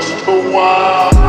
just a.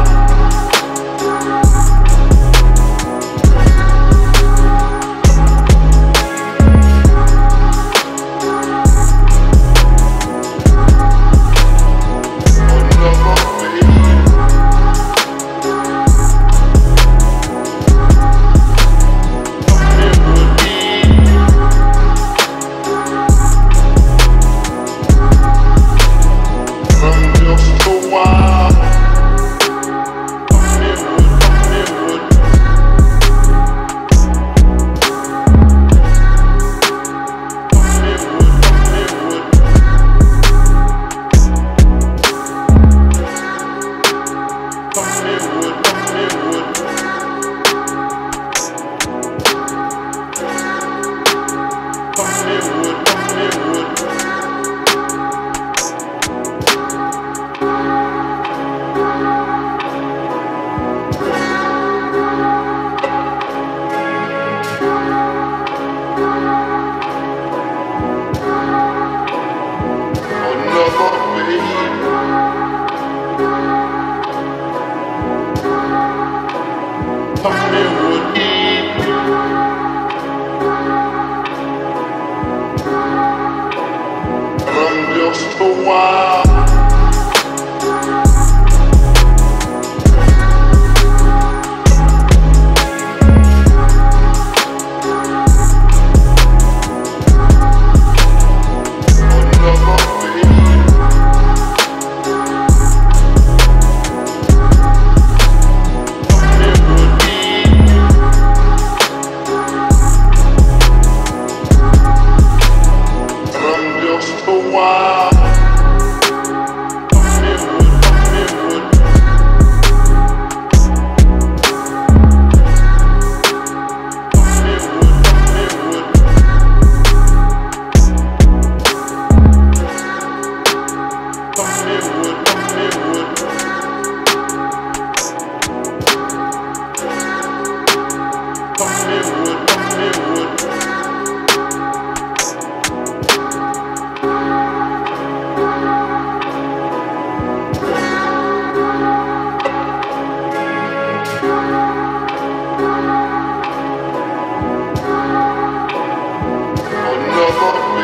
just a wild.